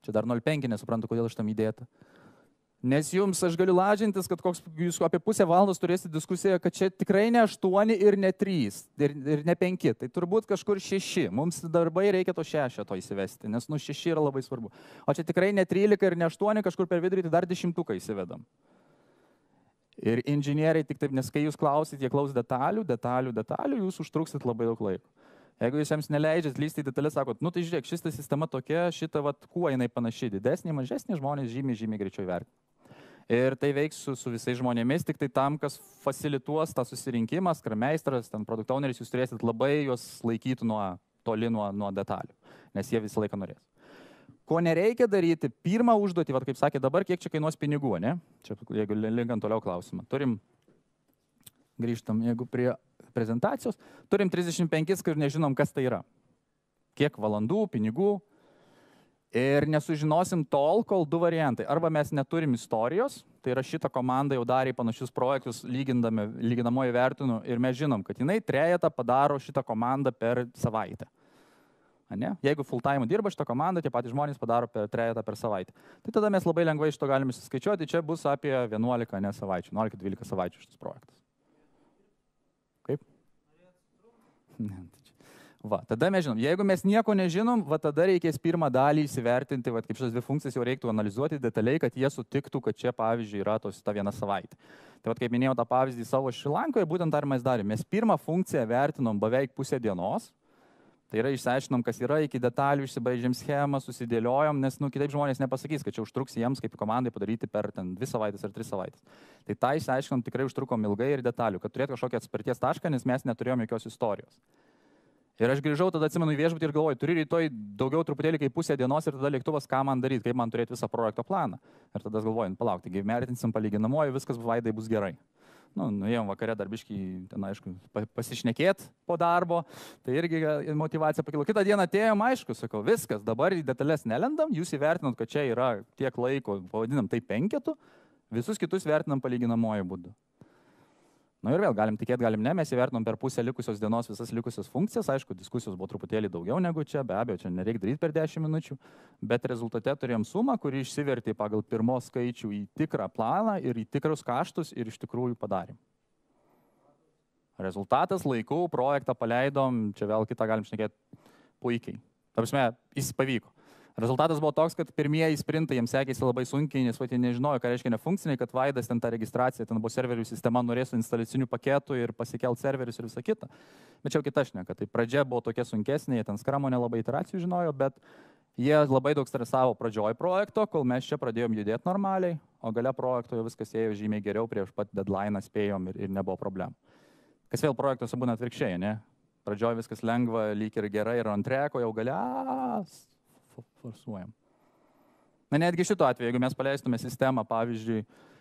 Čia dar 0,5, nesuprantu, kodėl aš tam įdėta. Nes jums aš galiu lažintis, kad koks, jūs apie pusę valandos turėsite diskusiją, kad čia tikrai ne 8 ir ne 3 ir, ir ne 5, tai turbūt kažkur 6. Mums darbai reikia to 6 to įsivesti, nes nu 6 yra labai svarbu. O čia tikrai ne 13 ir ne 8, kažkur per vidurį tai dar 10 įsivedam. Ir inžinieriai tik taip, nes kai jūs klausit, jie klaus detalių, detalių, detalių, jūs užtruksit labai daug laiko. Jeigu jūs jiems neleidžiat lysti į detalės, sakot, nu tai žiūrėk, šita sistema tokia, šita, vat, kuo jinai panaši, didesnė, mažesnė, žmonės žymiai, žymiai greičiau vertina. Ir tai veiks su, su visais žmonėmis, tik tai tam, kas facilituos tą susirinkimą, skrameistras, ten produkt owneris, jūs turėsit labai juos laikyti nuo toli nuo, nuo detalių, nes jie visą laiką norės. Ko nereikia daryti, pirmą užduotį, va, kaip sakė dabar, kiek čia kainuos pinigų, ne? Čia, jeigu linkant toliau klausimą. Turim, grįžtam, jeigu prie prezentacijos, turim 35, kur nežinom, kas tai yra. Kiek valandų, pinigų, Ir nesužinosim tol, kol du variantai. Arba mes neturim istorijos, tai yra šitą komandą jau darė panašius projektus, lyginamoji vertinu, ir mes žinom, kad jinai trejetą padaro šitą komandą per savaitę. Ne? Jeigu full time dirba šitą komandą, tie patys žmonės padaro per trejetą per savaitę. Tai tada mes labai lengvai iš to galime suskaičiuoti, čia bus apie 11 ne savaičių, 11-12 savaičių šitas projektas. Kaip? Ne, tai Va, tada mes žinom, jeigu mes nieko nežinom, va, tada reikės pirmą dalį įsivertinti, va, kaip šitas dvi funkcijas jau reiktų analizuoti detaliai, kad jie sutiktų, kad čia, pavyzdžiui, yra tos ta viena savaitė. Tai va, kaip minėjau tą pavyzdį savo Šrilankoje, būtent tą ir mes darėme. Mes pirmą funkciją vertinom beveik pusę dienos. Tai yra išsiaiškinom, kas yra, iki detalių išsibaidžiam schemą, susidėliojom, nes, nu, kitaip žmonės nepasakys, kad čia užtruks jiems kaip komandai padaryti per ten dvi savaitės ar tris savaitės. Tai tą išsiaiškinom tikrai užtrukom ilgai ir detalių, kad turėtų kažkokią atspirties tašką, nes mes neturėjom jokios istorijos. Ir aš grįžau, tada atsimenu į viešbutį ir galvoju, turiu rytoj daugiau truputėlį kaip pusę dienos ir tada lėktuvas, ką man daryti, kaip man turėti visą projekto planą. Ir tada galvoju, nu, palauk, taigi vertinsim palyginamoji, viskas vaidai bus gerai. Nu, nuėjom vakarė darbiškai, ten aišku, pasišnekėt po darbo, tai irgi motivacija pakilo. Kitą dieną atėjom, aišku, sakau, viskas, dabar į detalės nelendam, jūs įvertinot, kad čia yra tiek laiko, pavadinam tai penketu, visus kitus vertinam palyginamojo būdu. Na ir vėl galim tikėti, galim ne, mes įvertinom per pusę likusios dienos visas likusias funkcijas, aišku, diskusijos buvo truputėlį daugiau negu čia, be abejo, čia nereikia daryti per 10 minučių, bet rezultate turėjom sumą, kuri išsivertė pagal pirmos skaičių į tikrą planą ir į tikrus kaštus ir iš tikrųjų padarėm. Rezultatas laiku, projektą paleidom, čia vėl kitą galim šnekėti puikiai. Tarpsime, jis pavyko. Rezultatas buvo toks, kad pirmieji sprintai jiems sekėsi labai sunkiai, nes jie nežinojo, ką reiškia nefunkciniai, kad Vaidas ten tą registraciją, ten buvo serverių sistema, norėsų instaliacinių paketų ir pasikelt serverius ir visą kitą. Bet čia jau kita šneka. Tai pradžia buvo tokia sunkesnė, jie ten skramo nelabai iteracijų žinojo, bet jie labai daug stresavo pradžioj projekto, kol mes čia pradėjom judėti normaliai, o gale projekto jau viskas ėjo žymiai geriau, prieš pat deadline spėjom ir, ir nebuvo problemų. Kas vėl projektuose būna atvirkščiai, ne? Pradžioj viskas lengva, lyg ir gerai, ir ant treko jau galias forsuojam. Na netgi šituo atveju, jeigu mes paleistume sistemą, pavyzdžiui,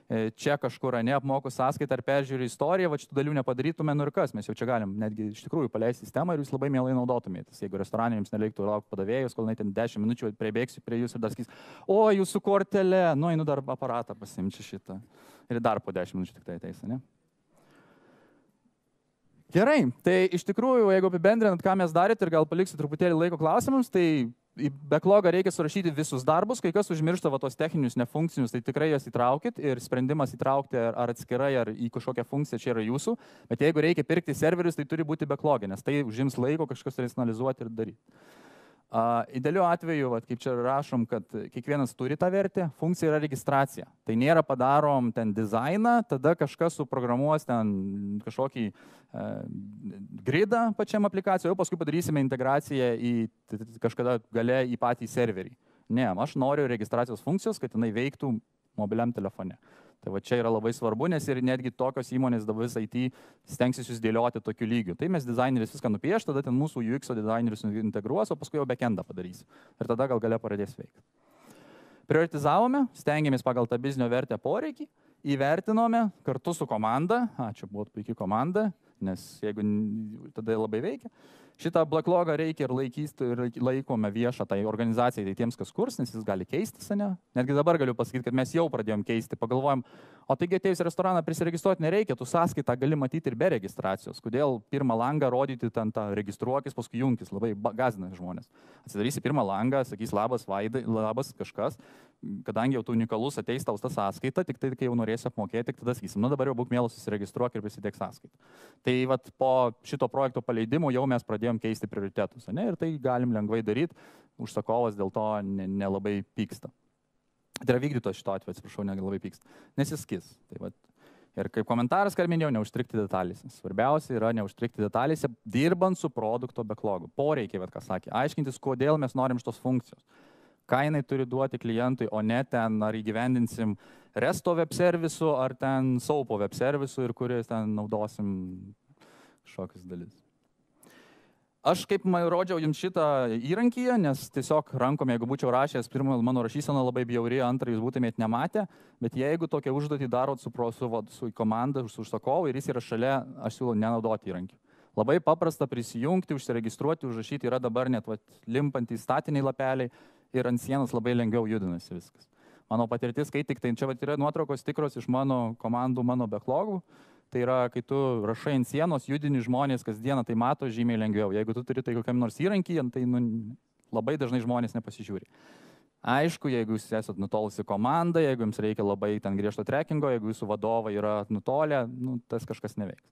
e, čia kažkur neapmoku sąskaitą ar peržiūrį istoriją, va šitų dalių nepadarytume, nu ir kas, mes jau čia galim netgi iš tikrųjų paleisti sistemą ir jūs labai mielai naudotumėtės. Jeigu restoranė jums nereiktų laukti padavėjus, kol net 10 minučių pribėgsiu prie jūsų ir dar sakys, o jūsų kortelė, nu einu dar aparatą pasimčiu šitą. Ir dar po 10 minučių tik tai ateis, ne? Gerai, tai iš tikrųjų, jeigu apibendrinant, ką mes darėt ir gal paliksiu truputėlį laiko klausimams, tai į backlogą reikia surašyti visus darbus, kai kas užmiršta va, tos techninius, nefunkcinius, tai tikrai juos įtraukit ir sprendimas įtraukti ar, atskirai, ar į kažkokią funkciją čia yra jūsų, bet jeigu reikia pirkti serverius, tai turi būti backlogė, nes tai užims laiko kažkas turės analizuoti ir daryti. Uh, idealiu atveju, vat, kaip čia rašom, kad kiekvienas turi tą vertę, funkcija yra registracija. Tai nėra padarom ten dizainą, tada kažkas suprogramuos ten kažkokį uh, gridą pačiam aplikacijoje, o paskui padarysime integraciją į kažkada gale į patį serverį. Ne, aš noriu registracijos funkcijos, kad jinai veiktų mobiliam telefone. Tai va čia yra labai svarbu, nes ir netgi tokios įmonės dabar visą IT stengsis jūs dėlioti tokiu lygiu. Tai mes dizaineris viską nupieš, tada ten mūsų UX dizaineris integruos, o paskui jau backendą padarys. Ir tada gal galia pradės veikti. Prioritizavome, stengiamės pagal tą biznio vertę poreikį, įvertinome kartu su komanda, ačiū, buvo puikiai komanda, nes jeigu tada labai veikia, Šitą blacklogą reikia ir laikysti, ir laikome viešą tai organizacijai, tai tiems, kas kurs, nes jis gali keistis, ne? Netgi dabar galiu pasakyti, kad mes jau pradėjom keisti, pagalvojom, o taigi atėjus restoraną prisiregistruoti nereikia, tu sąskaitą gali matyti ir be registracijos. Kodėl pirmą langą rodyti ten tą registruokis, paskui jungtis, labai gazina žmonės. Atsidarysi pirmą langą, sakys labas, vaidai, labas kažkas, kadangi jau tu unikalus ateis tau tą sąskaitą, tik tai, kai jau norėsi apmokėti, tik tada sakysim, nu dabar jau būk mielas susiregistruok ir prisidėk sąskaitą. Tai vat, po šito projekto paleidimo jau mes pradėjom keisti prioritetus, ne, ir tai galim lengvai daryti, užsakovas dėl to nelabai ne pyksta. Tai yra vykdytos šito atveju, atsiprašau, nelabai pyksta, nes jis skis. Tai vat, Ir kaip komentaras, ką minėjau, neužstrikti detalėse. Svarbiausia yra neužstrikti detalėse, dirbant su produkto backlogu. Poreikiai, bet ką sakė, aiškintis, kodėl mes norim šitos funkcijos ką jinai turi duoti klientui, o ne ten ar įgyvendinsim resto web servisu, ar ten saupo web servisu ir kuris ten naudosim kažkokius dalis. Aš kaip rodžiau jums šitą įrankį, nes tiesiog rankom, jeigu būčiau rašęs, pirmą mano rašysena labai bjauri, antrą jūs būtumėt nematę, bet jeigu tokią užduotį darot su, su, su komanda, su užsakovu ir jis yra šalia, aš siūlau nenaudoti įrankį. Labai paprasta prisijungti, užsiregistruoti, užrašyti yra dabar net vat, limpantys statiniai lapeliai, ir ant sienos labai lengviau judinasi viskas. Mano patirtis, kai tik tai čia yra nuotraukos tikros iš mano komandų, mano backlogų, tai yra, kai tu rašai ant sienos, judini žmonės kasdieną, tai mato žymiai lengviau. Jeigu tu turi tai kokiam nors įrankį, tai nu, labai dažnai žmonės nepasižiūri. Aišku, jeigu jūs esate nutolusi komanda, jeigu jums reikia labai ten griežto trekkingo, jeigu jūsų vadovai yra nutolę, nu, tas kažkas neveiks.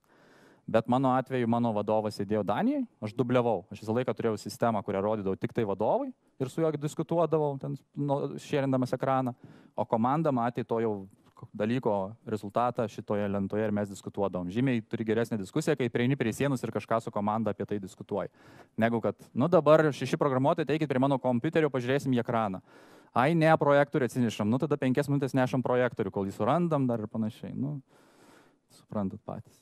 Bet mano atveju mano vadovas sėdėjo Danijai, aš dubliavau. Aš visą laiką turėjau sistemą, kurią rodydavau tik tai vadovui ir su juo diskutuodavau, ten, nu, šėrindamas ekraną, o komanda matė to jau dalyko rezultatą šitoje lentoje ir mes diskutuodavom. Žymiai turi geresnę diskusiją, kai prieini prie sienos ir kažką su komanda apie tai diskutuoji. Negu kad, nu dabar šeši programuotojai, teikit prie mano kompiuterio, pažiūrėsim į ekraną. Ai, ne, projektorių atsinešam, nu tada penkias minutės nešam projektorių, kol jį surandam dar ir panašiai. Nu, suprantat patys.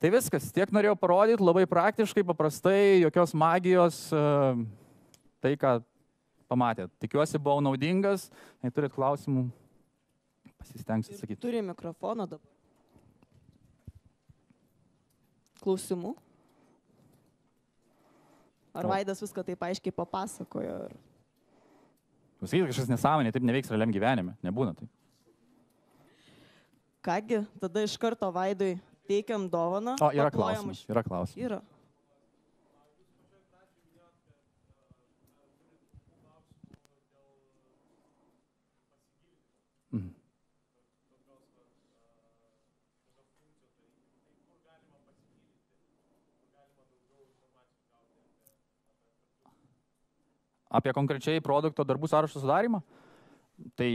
Tai viskas, tiek norėjau parodyti, labai praktiškai, paprastai, jokios magijos, e, tai ką pamatėt. Tikiuosi, buvau naudingas, jei turit klausimų, pasistengsiu atsakyti. Turi mikrofoną dabar. Klausimų? Ar Vaidas viską taip aiškiai papasakojo? Ar... Sakykite, kažkas nesąmonė, taip neveiks realiam gyvenime, nebūna taip. Kągi, tada iš karto Vaidui teikiam dovaną. O, yra klausimas. Yra klausimas. Yra. Apie konkrečiai produkto darbų sąrašo sudarimą. Tai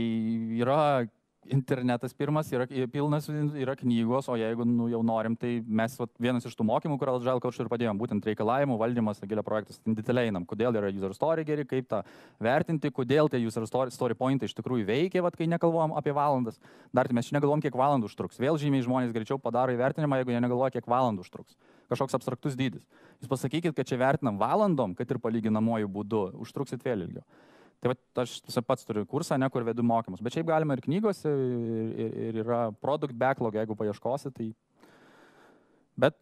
yra internetas pirmas yra pilnas, yra knygos, o jeigu nu, jau norim, tai mes vat, vienas iš tų mokymų, kur Alžal Coach ir padėjom, būtent reikalavimų valdymas, gilio projektas, detaliai einam, kodėl yra user story geri, kaip tą vertinti, kodėl tie user story, story pointai iš tikrųjų veikia, vat, kai nekalbam apie valandas. Dar tai mes čia negalvom, kiek valandų užtruks. Vėl žymiai žmonės greičiau padaro įvertinimą, jeigu jie negalvoja, kiek valandų užtruks. Kažkoks abstraktus dydis. Jūs pasakykit, kad čia vertinam valandom, kad ir palyginamuoju būdu, užtruksit vėl ilgiau. Tai va, aš pats turiu kursą, ne kur vedu mokymus, bet šiaip galima ir knygose, ir, ir, ir yra product backlog, jeigu paieškosi, tai... Bet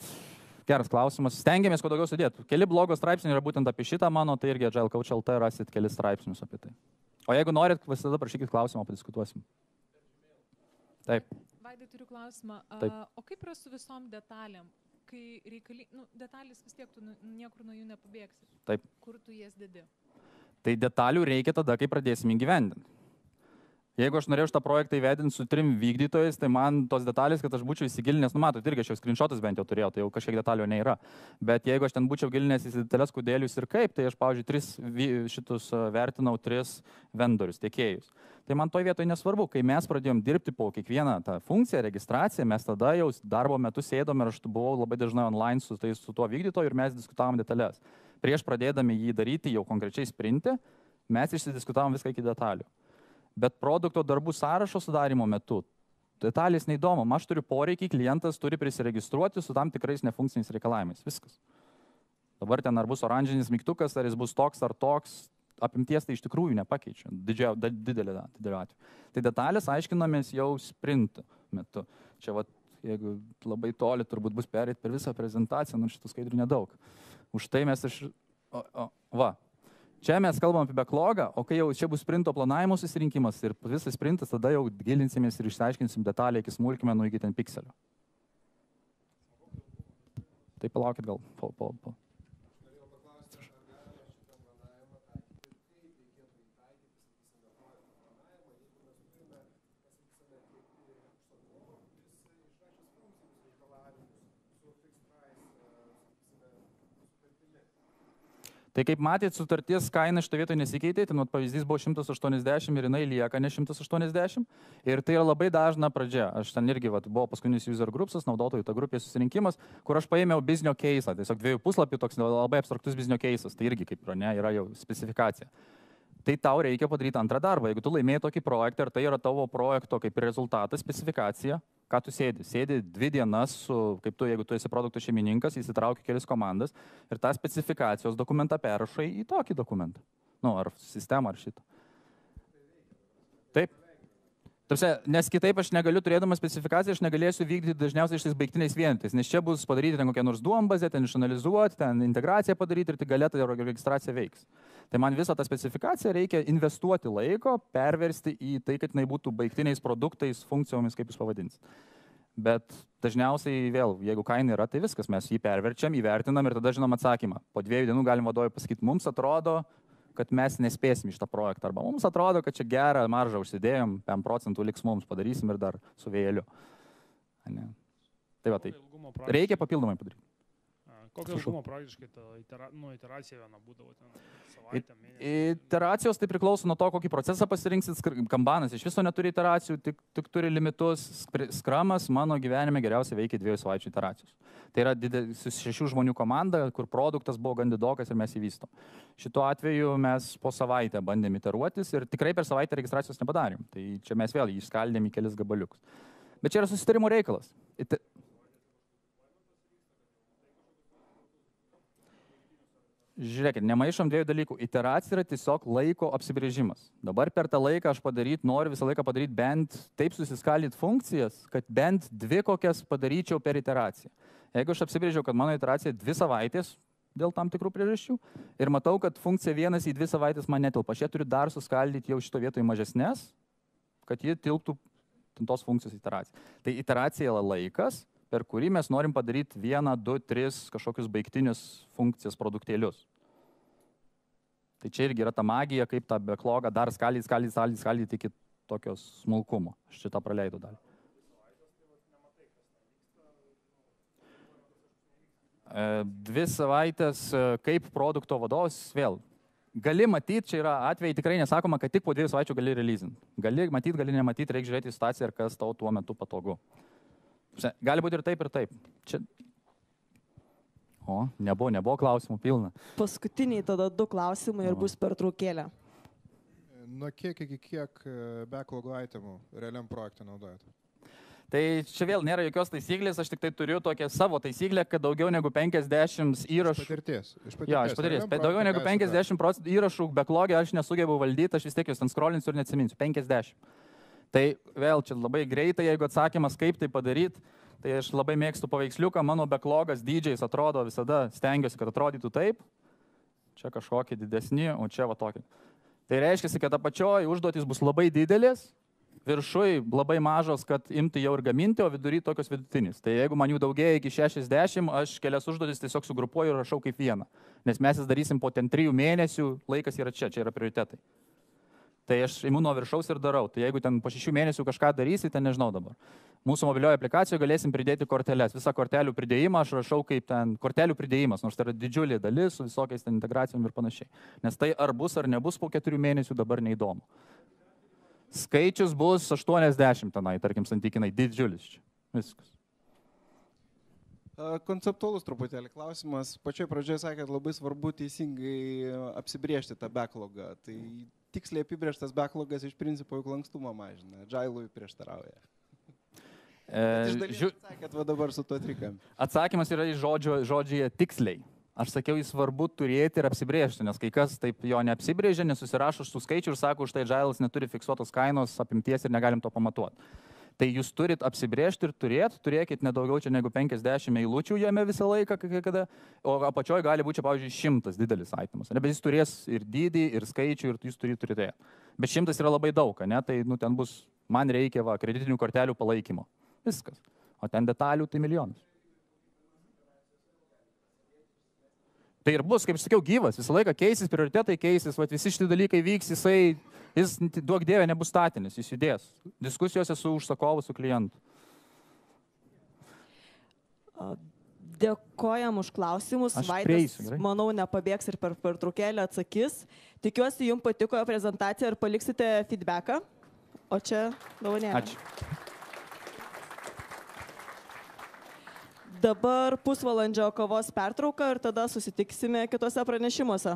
geras klausimas. Stengiamės kuo daugiau sudėti. Keli blogos straipsniai yra būtent apie šitą mano, tai irgi Agile Coach LT rasit keli straipsnius apie tai. O jeigu norit, visada prašykit klausimą, padiskutuosim. Taip. Vaidai turiu klausimą. Taip. O kaip yra su visom detalėm? Kai reikali, nu, detalės vis tiek tu nu, niekur nuo jų nepabėgsi. Taip. Kur tu jas dedi? Tai detalių reikia tada, kai pradėsim įgyvendinti. Jeigu aš norėjau šitą projektą įvedinti su trim vykdytojais, tai man tos detalės, kad aš būčiau įsigilinęs, nu matot, irgi aš jau screenshotus bent jau turėjau, tai jau kažkiek detalių nėra. Bet jeigu aš ten būčiau gilinęs į detalės, kodėlius ir kaip, tai aš, pavyzdžiui, tris šitus a, vertinau tris vendorius, tiekėjus. Tai man toje vietoje nesvarbu, kai mes pradėjom dirbti po kiekvieną tą funkciją, registraciją, mes tada jau darbo metu sėdom ir aš buvau labai dažnai online su, tai, su tuo vykdytoju ir mes diskutavom detalės. Prieš pradėdami jį daryti jau konkrečiai sprinti, mes išsidiskutavom viską iki detalių. Bet produkto darbų sąrašo sudarimo metu detalės neįdomu. Aš turiu poreikį, klientas turi prisiregistruoti su tam tikrais nefunkciniais reikalavimais. Viskas. Dabar ten ar bus oranžinis mygtukas, ar jis bus toks ar toks, apimties tai iš tikrųjų nepakeičia. Didžia, da, didelė, da, didelė atveju. Tai detalės aiškinamės jau sprint metu. Čia, vat, jeigu labai toli, turbūt bus perėti per visą prezentaciją, nors šitų skaidrių nedaug. Už tai mes iš... O, o, va, Čia mes kalbam apie backlogą, o kai jau čia bus sprinto planavimo susirinkimas ir visas sprintas, tada jau gilinsimės ir išsiaiškinsim detalę iki smulkmenų, iki ten pikselio. Tai palaukit gal po, po, po. Tai kaip matėt, sutarties kaina šito vietoje nesikeitė, tai nuot pavyzdys buvo 180 ir jinai lieka ne 180. Ir tai yra labai dažna pradžia. Aš ten irgi, vat, buvo paskutinis user grupsas, naudotojų ta grupė susirinkimas, kur aš paėmiau biznio keisą, tiesiog dviejų puslapių toks labai abstraktus biznio keisas, tai irgi kaip yra, ne, yra jau specifikacija. Tai tau reikia padaryti antrą darbą. Jeigu tu laimėjai tokį projektą ir tai yra tavo projekto kaip rezultatas, specifikacija, ką tu sėdi? Sėdi dvi dienas su, kaip tu, jeigu tu esi produkto šeimininkas, įsitrauki kelias komandas ir tą specifikacijos dokumentą perrašai į tokį dokumentą. Nu, ar sistemą, ar šitą. Taip. Tarsi, nes kitaip aš negaliu, turėdamas specifikaciją, aš negalėsiu vykdyti dažniausiai šitais baigtiniais vienetais, nes čia bus padaryti ten kokią nors duombazę, ten išanalizuoti, ten integraciją padaryti ir tik galėtų registracija veiks. Tai man visą tą specifikaciją reikia investuoti laiko, perversti į tai, kad jinai būtų baigtiniais produktais, funkcijomis, kaip jūs pavadinsit. Bet dažniausiai vėl, jeigu kaina yra, tai viskas, mes jį perverčiam, įvertinam ir tada žinom atsakymą. Po dviejų dienų galim vadovui pasakyti, mums atrodo, kad mes nespėsim iš tą projektą. Arba mums atrodo, kad čia gerą maržą užsidėjom, 5 procentų liks mums, padarysim ir dar su vėliu. Ane. Tai va, tai reikia papildomai padaryti. A, Kokio Prašau. ilgumo praktiškai ta itera, nu, iteracija viena būdavo ten savaitę, mėnesį? Iteracijos tai priklauso nuo to, kokį procesą pasirinksit. Kambanas iš viso neturi iteracijų, tik, tik turi limitus. Skr- Skramas mano gyvenime geriausiai veikia dviejų savaičių iteracijos. Tai yra didelis šešių žmonių komanda, kur produktas buvo gan didokas ir mes jį vystom. Šituo atveju mes po savaitę bandėm iteruotis ir tikrai per savaitę registracijos nepadarėm. Tai čia mes vėl jį išskaldėm į kelis gabaliukus. Bet čia yra susitarimo reikalas. Žiūrėkit, nemaišom dviejų dalykų. Iteracija yra tiesiog laiko apsibrėžimas. Dabar per tą laiką aš padaryti, noriu visą laiką padaryti bent taip susiskaldyti funkcijas, kad bent dvi kokias padaryčiau per iteraciją. Jeigu aš apsibrėžiau, kad mano iteracija dvi savaitės dėl tam tikrų priežasčių ir matau, kad funkcija vienas į dvi savaitės man netilpa, aš ją turiu dar suskaldyti jau šito vietoje mažesnės, kad ji tilptų tos funkcijos iteracija. Tai iteracija yra laikas, per kurį mes norim padaryti vieną, du, tris kažkokius baigtinius funkcijas produktėlius. Tai čia irgi yra ta magija, kaip tą backlogą dar skaldyti, skaldyti, skaldyti, skaldyti iki tokios smulkumo. Aš šitą praleidau dalį. E, Dvi savaitės e, kaip produkto vadovas vėl. Gali matyti, čia yra atvejai tikrai nesakoma, kad tik po dviejų savaičių gali releasint. Gali matyti, gali nematyti, reikia žiūrėti situaciją ir kas tau tuo metu patogu. Čia Gali būti ir taip, ir taip. Čia... O, nebuvo, nebuvo klausimų pilna. Paskutiniai tada du klausimai ir O. bus pertraukėlė. Nuo kiek iki kiek e, backlog itemų realiam projektui naudojate? Tai čia vėl nėra jokios taisyklės, aš tik tai turiu tokią savo taisyklę, kad daugiau negu 50 Iš įrašų. patirties. Iš patirties. Jo, iš patirties. Bet daugiau negu ką esate 50 procentų įrašų backlogė aš nesugebu valdyti, aš vis tiek juos ten scrollinsiu ir neatsiminsiu. 50. Tai vėl čia labai greitai, jeigu atsakymas, kaip tai padaryti, tai aš labai mėgstu paveiksliuką, mano backlogas dydžiais atrodo visada, stengiuosi, kad atrodytų taip. Čia kažkokie didesni, o čia va tokie. Tai reiškia, kad apačioje užduotis bus labai didelis, viršui labai mažos, kad imti jau ir gaminti, o vidury tokios vidutinis. Tai jeigu man jų daugėja iki 60, aš kelias užduotis tiesiog sugrupuoju ir rašau kaip vieną. Nes mes jas darysim po ten trijų mėnesių, laikas yra čia, čia yra prioritetai. Tai aš imu nuo viršaus ir darau. Tai jeigu ten po šešių mėnesių kažką darysi, ten nežinau dabar. Mūsų mobilioje aplikacijoje galėsim pridėti korteles. Visą kortelių pridėjimą aš rašau kaip ten kortelių pridėjimas, nors tai yra didžiulė dalis su visokiais ten integracijom ir panašiai. Nes tai ar bus ar nebus po keturių mėnesių dabar neįdomu. Skaičius bus 80 tenai, tarkim, santykinai didžiulis. Viskas. Konceptualus truputėlį klausimas. Pačioj pradžioje sakėt, labai svarbu teisingai apsibriežti tą backlogą. Tai tiksliai apibrieštas backlogas iš principo juk lankstumą mažina. Džailui prieštarauja. E, žiū, sakėt, va dabar su tuo trikam. atsakymas yra iš žodžio, žodžiai tiksliai. Aš sakiau, jis svarbu turėti ir apsibriežti, nes kai kas taip jo neapsibrėžia, nesusirašo tų skaičių ir sako, už tai Džailas neturi fiksuotos kainos apimties ir negalim to pamatuoti. Tai jūs turit apsibriežti ir turėt, turėkit nedaugiau čia negu 50 eilučių jame visą laiką, kada, o apačioje gali būti, čia, pavyzdžiui, šimtas didelis aitimas. Ne, bet jis turės ir dydį, ir skaičių, ir jūs turite turėti. Bet šimtas yra labai daug, ne? tai nu, ten bus, man reikia va, kreditinių kortelių palaikymo. Viskas. O ten detalių tai milijonas. Tai ir bus, kaip sakiau, gyvas, visą laiką keisis, prioritetai keisis, vat, visi šitie dalykai vyks, jisai, jis, duok dievė, nebus statinis, jis judės. Diskusijose su užsakovu, su klientu. Dėkojam už klausimus. Aš Vaidas, prieisiu, gerai? manau, nepabėgs ir per pertraukėlę atsakys. Tikiuosi, jums patiko prezentacija ir paliksite feedbacką. O čia dovanėlė. Ačiū. Dabar pusvalandžio kavos pertrauka ir tada susitiksime kitose pranešimuose.